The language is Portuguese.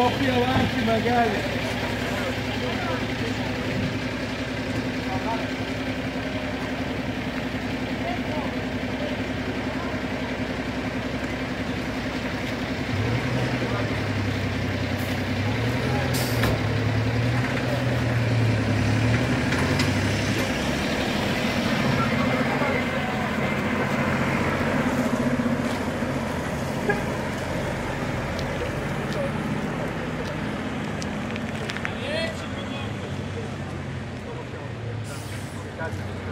Copia lá, Magalhães. Gracias.